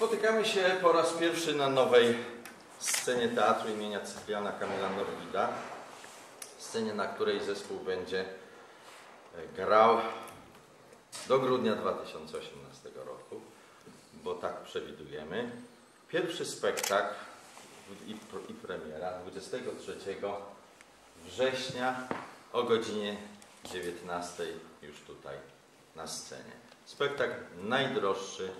Spotykamy się po raz pierwszy na nowej scenie teatru imienia Cypriana Kamila Norwida. Scenie, na której zespół będzie grał do grudnia 2018 roku, bo tak przewidujemy. Pierwszy spektakl i, i premiera 23 września o godzinie 19 już tutaj na scenie. Spektakl najdroższy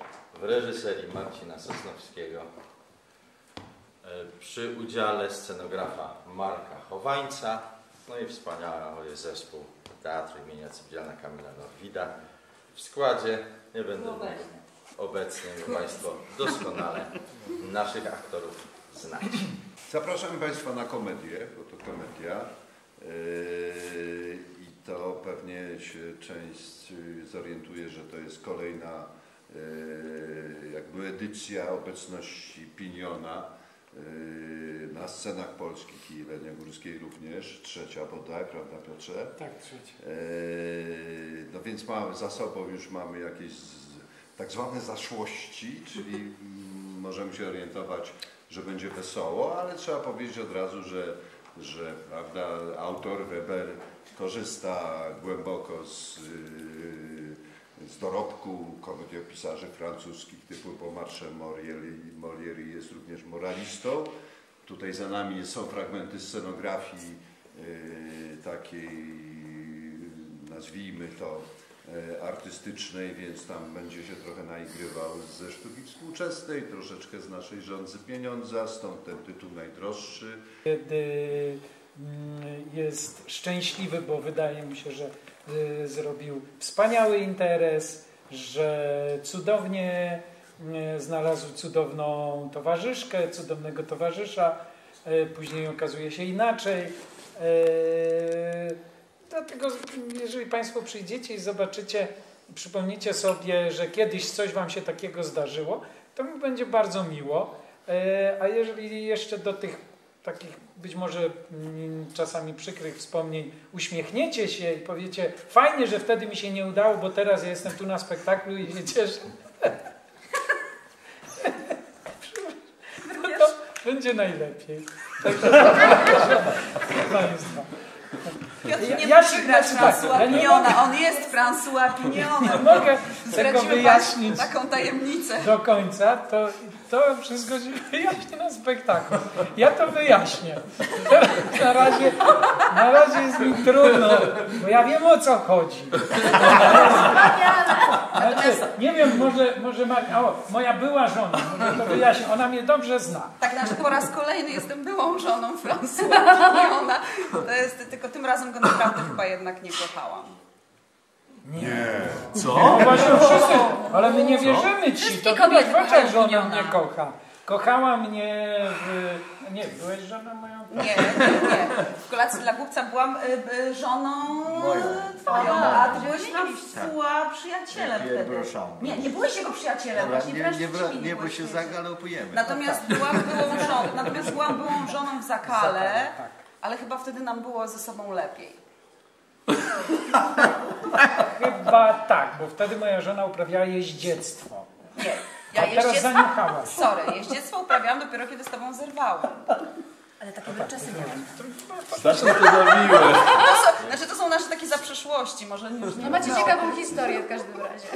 w reżyserii Marcina Sosnowskiego e, przy udziale scenografa Marka Chowańca, no i wspaniały zespół Teatru imienia Cypriana Kamila Norwida. W składzie nie będę mówił obecnie, Państwo doskonale naszych aktorów znacie. Zapraszam Państwa na komedię, bo to komedia. Yy, I to pewnie się część zorientuje, że to jest kolejna yy, jakby edycja obecności Piniona yy, na scenach polskich i Jelenia Górskiej również, trzecia bodaj, prawda Piotrze? Tak, trzecia. No więc mamy za sobą już mamy jakieś tak zwane zaszłości, czyli mm, możemy się orientować że będzie wesoło, ale trzeba powiedzieć od razu, że, że prawda, autor Weber korzysta głęboko z, yy, z dorobku komediopisarzy francuskich typu Beaumarchais Molière jest również moralistą. Tutaj za nami są fragmenty scenografii yy, takiej, nazwijmy to, artystycznej, więc tam będzie się trochę naigrywał ze sztuki współczesnej, troszeczkę z naszej rządzy pieniądza, stąd ten tytuł najdroższy. Kiedy mm, jest szczęśliwy, bo wydaje mi się, że y, zrobił wspaniały interes, że cudownie y, znalazł cudowną towarzyszkę, cudownego towarzysza, y, później okazuje się inaczej. Dlatego, Państwo przyjdziecie i zobaczycie, przypomnicie sobie, że kiedyś coś Wam się takiego zdarzyło, to mi będzie bardzo miło. E, a jeżeli jeszcze do tych takich być może mm, czasami przykrych wspomnień uśmiechniecie się i powiecie, fajnie, że wtedy mi się nie udało, bo teraz ja jestem tu na spektaklu i się cieszę. No to będzie najlepiej. Także, Państwa. Piotr nie ja, musi grać François tak, Pignona, on jest François. Nie mogę tego wyjaśnić taką tajemnicę. do końca, to, to wszystko się wyjaśni na spektaklu. Ja to wyjaśnię. Na razie, na razie jest mi trudno, bo ja wiem o co chodzi. Znaczy, nie wiem, może, może ma, o, moja była żona, może to wyjaśni, ona mnie dobrze zna. Tak, znaczy po raz kolejny jestem byłą żoną François Pignona. To jest, tylko tym razem go naprawdę chyba jednak nie kochałam. Nie. Co? No właśnie wszyscy, ale my nie wierzymy ci. To widać w oczach, że ona mnie kocha. Kochała mnie w... Nie, byłeś żoną moją? Nie, nie. W kolacji dla głupca byłam y, y, żoną Moją. twoją, a ty byłeś François przyjacielem wtedy. Nie, nie byłeś jego przyjacielem, właśnie nie, nie, nie, bo się zagalopujemy. Natomiast byłam byłą żoną, natomiast byłam byłą żoną w Zakale, tak. Ale chyba wtedy nam było ze sobą lepiej. Chyba tak, bo wtedy moja żona uprawiała jeździectwo. Nie. Ja A teraz zaniuchała. Sorry, jeździectwo uprawiałam dopiero kiedy z tobą zerwałem. Ale takie były czasy miałem. Strasznie to zabiłe. To znaczy to są nasze takie zaprzeszłości, może już nie No macie ciekawą historię w każdym razie.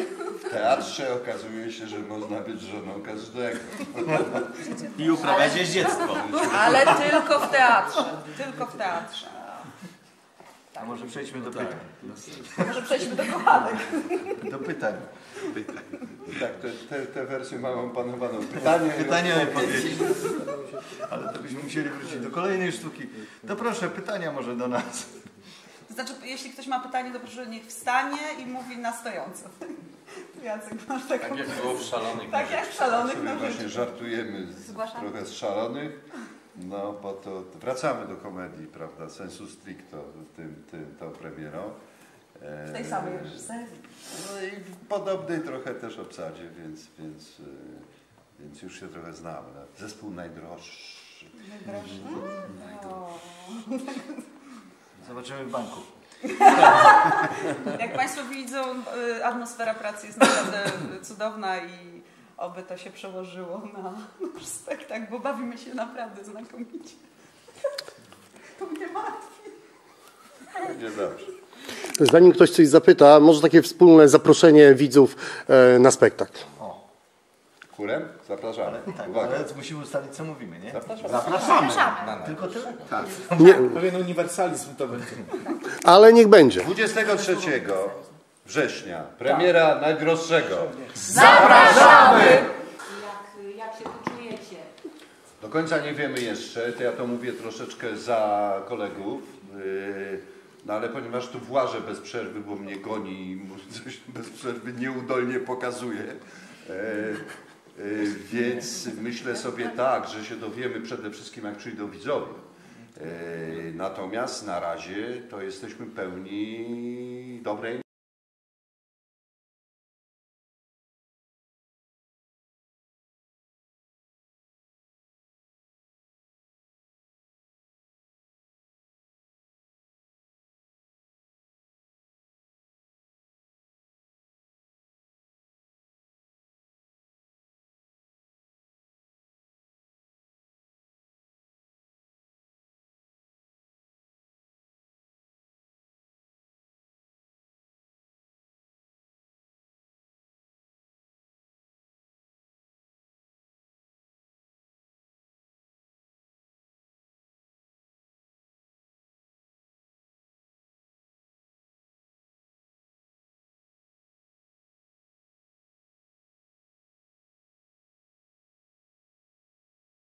W teatrze okazuje się, że można być żoną każdego. I uprawiać jeździectwo. Ale tylko w teatrze. Tylko w teatrze. A może przejdźmy do pytań. Może przejdźmy do kochanych. Do pytań. pytań. Tak, te, te, te wersje mają panowaną. Pytanie, pytania odpowiedzi. Ale to byśmy musieli wrócić do kolejnej sztuki. To proszę, pytania może do nas. Znaczy, jeśli ktoś ma pytanie, to proszę niech wstanie i mówi na stojąco. Jacek, masz taką... Tak jak było w szalonych Tak jak w szalonych Właśnie żartujemy z, trochę z szalonych. No, bo to wracamy do komedii, prawda, sensu stricto tym, tym, tą premierą. W tej samej reżyserii. No i w podobnej trochę też obsadzie, więc, więc, e, więc już się trochę znamy. Zespół najdroższy. Najdroższy? Mm. Zobaczymy w banku. Jak Państwo widzą, e, atmosfera pracy jest naprawdę cudowna i oby to się przełożyło na nasz spektakl, bo bawimy się naprawdę znakomicie. To mnie martwi. Będzie dobrze. Zanim ktoś coś zapyta, może takie wspólne zaproszenie widzów e, na spektakl. Zapraszamy. tak, Uwaga. ale musimy ustalić, co mówimy, nie? Zapraszamy. Zapraszamy. Zapraszamy. Tylko tyle? Tak. Nie, Pewien uniwersalizm to będzie. ale niech będzie. 23 września premiera najdroższego. Jak, jak się tu czujecie? Do końca nie wiemy jeszcze, to ja to mówię troszeczkę za kolegów, yy, no ale ponieważ tu włażę bez przerwy, bo mnie goni i mu coś bez przerwy nieudolnie pokazuje, więc myślę sobie tak, że się dowiemy przede wszystkim jak przyjdą widzowie. Yy, Natomiast na razie to jesteśmy pełni dobrej